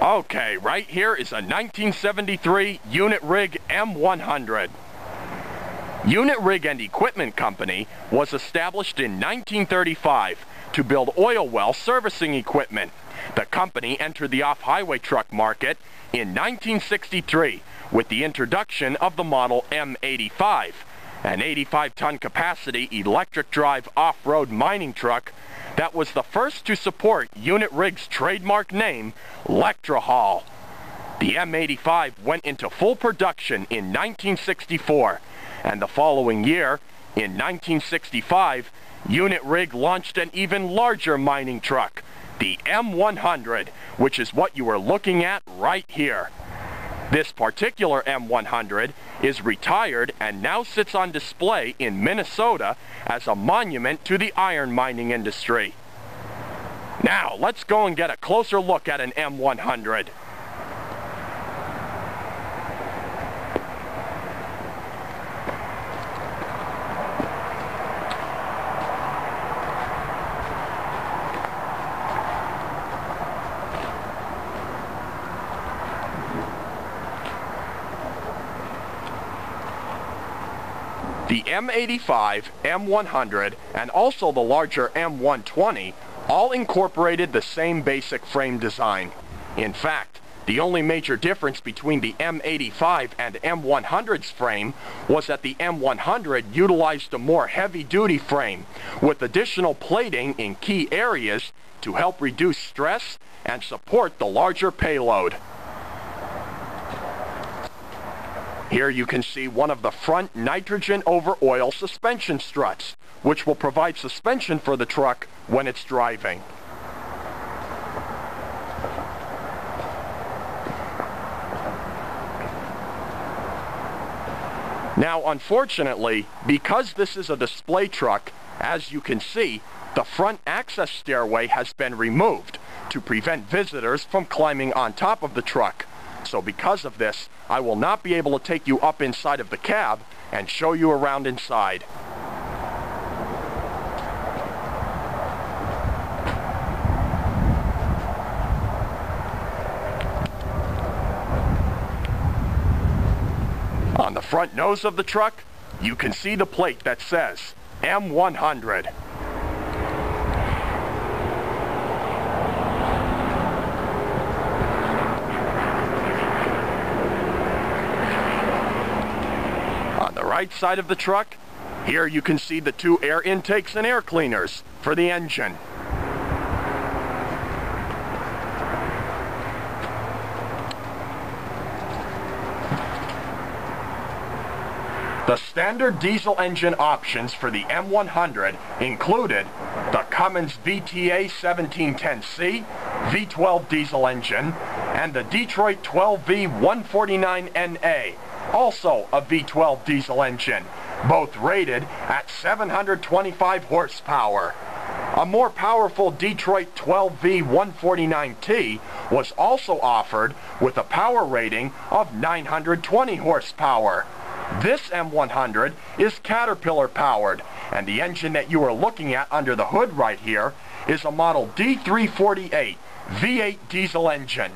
Okay, right here is a 1973 Unit Rig M100. Unit Rig and Equipment Company was established in 1935 to build oil well servicing equipment. The company entered the off-highway truck market in 1963 with the introduction of the model M85, an 85-ton capacity electric drive off-road mining truck that was the first to support Unit Rig's trademark name, Lectra-Haul. The M85 went into full production in 1964, and the following year, in 1965, Unit Rig launched an even larger mining truck, the M100, which is what you are looking at right here. This particular M100 is retired and now sits on display in Minnesota as a monument to the iron mining industry. Now, let's go and get a closer look at an M100. The M85, M100, and also the larger M120 all incorporated the same basic frame design. In fact, the only major difference between the M85 and M100's frame was that the M100 utilized a more heavy-duty frame with additional plating in key areas to help reduce stress and support the larger payload. Here you can see one of the front nitrogen over oil suspension struts, which will provide suspension for the truck when it's driving. Now, unfortunately, because this is a display truck, as you can see, the front access stairway has been removed to prevent visitors from climbing on top of the truck. So because of this, I will not be able to take you up inside of the cab and show you around inside. On the front nose of the truck, you can see the plate that says M100. Right side of the truck, here you can see the two air intakes and air cleaners for the engine. The standard diesel engine options for the M100 included the Cummins VTA 1710C V12 diesel engine and the Detroit 12V 149NA also a V12 diesel engine, both rated at 725 horsepower. A more powerful Detroit 12V 149T was also offered with a power rating of 920 horsepower. This M100 is Caterpillar powered, and the engine that you are looking at under the hood right here is a model D348 V8 diesel engine.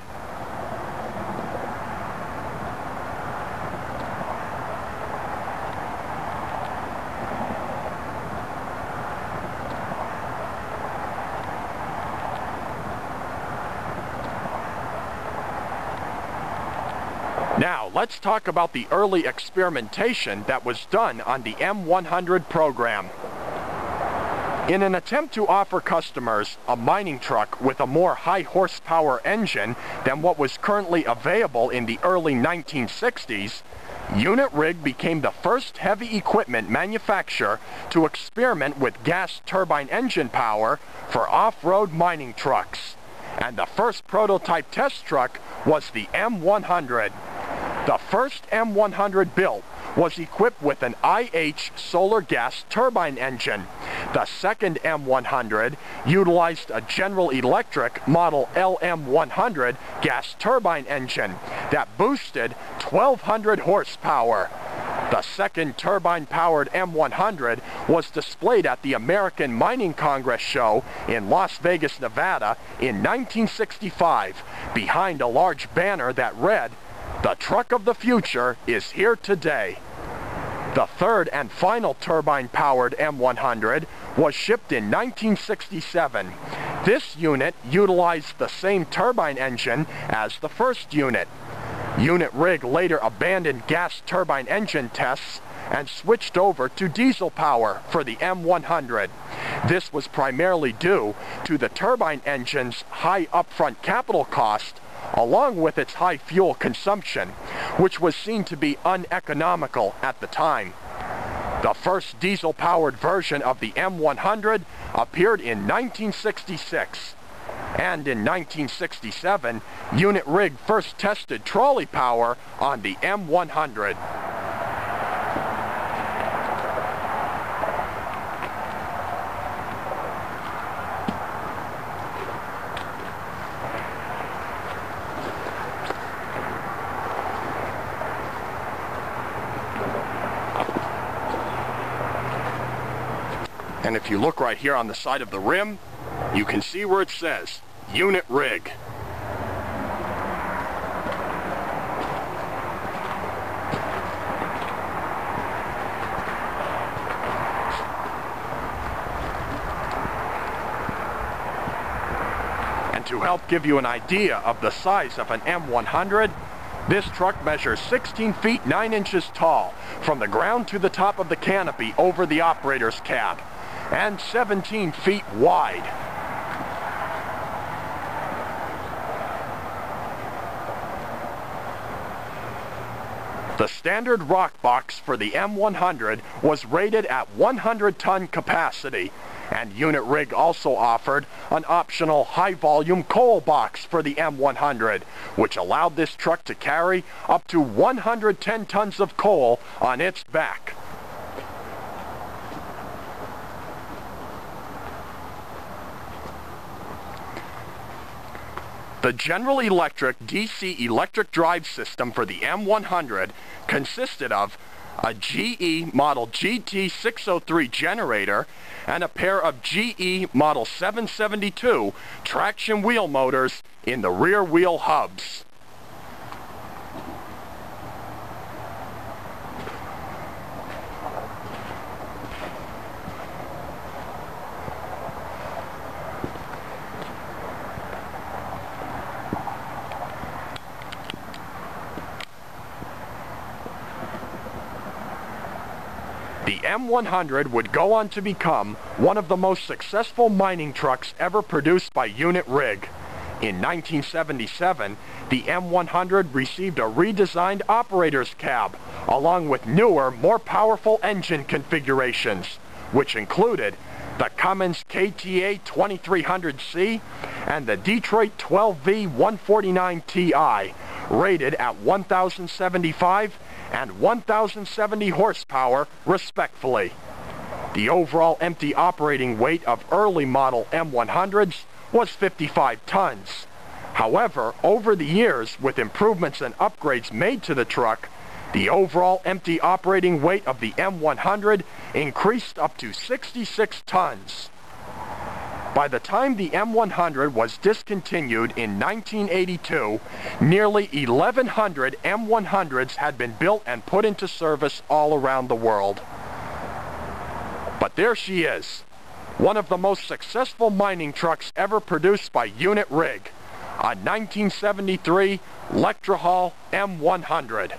Now, let's talk about the early experimentation that was done on the M100 program. In an attempt to offer customers a mining truck with a more high horsepower engine than what was currently available in the early 1960s, Unit Rig became the first heavy equipment manufacturer to experiment with gas turbine engine power for off-road mining trucks. And the first prototype test truck was the M100. The first M100 built was equipped with an IH solar gas turbine engine. The second M100 utilized a General Electric model LM100 gas turbine engine that boosted 1200 horsepower. The second turbine-powered M100 was displayed at the American Mining Congress show in Las Vegas, Nevada in 1965 behind a large banner that read, The truck of the future is here today. The third and final turbine-powered M100 was shipped in 1967. This unit utilized the same turbine engine as the first unit. Unit Rig later abandoned gas turbine engine tests and switched over to diesel power for the M100. This was primarily due to the turbine engine's high upfront capital cost along with its high fuel consumption, which was seen to be uneconomical at the time. The first diesel-powered version of the M100 appeared in 1966. And in 1967, Unit Rig first tested trolley power on the M100. And if you look right here on the side of the rim, you can see where it says Unit Rig. And to help give you an idea of the size of an M100, this truck measures 16 feet 9 inches tall from the ground to the top of the canopy over the operator's cab and 17 feet wide. The standard rock box for the M100 was rated at 100 ton capacity, and Unit Rig also offered an optional high-volume coal box for the M100, which allowed this truck to carry up to 110 tons of coal on its back. The General Electric DC electric drive system for the M100 consisted of a GE Model GT603 generator and a pair of GE Model 772 traction wheel motors in the rear wheel hubs. The M100 would go on to become one of the most successful mining trucks ever produced by Unit Rig. In 1977, the M100 received a redesigned operator's cab, along with newer, more powerful engine configurations, which included the Cummins KTA 2300C and the Detroit 12V 149 Ti, rated at 1,075 and 1,070 horsepower, respectively. The overall empty operating weight of early model M100s was 55 tons. However, over the years, with improvements and upgrades made to the truck, the overall empty operating weight of the M100 increased up to 66 tons. By the time the M100 was discontinued in 1982, nearly 1,100 M100s had been built and put into service all around the world. But there she is, one of the most successful mining trucks ever produced by Unit Rig, a 1973 Lectra-Haul M100.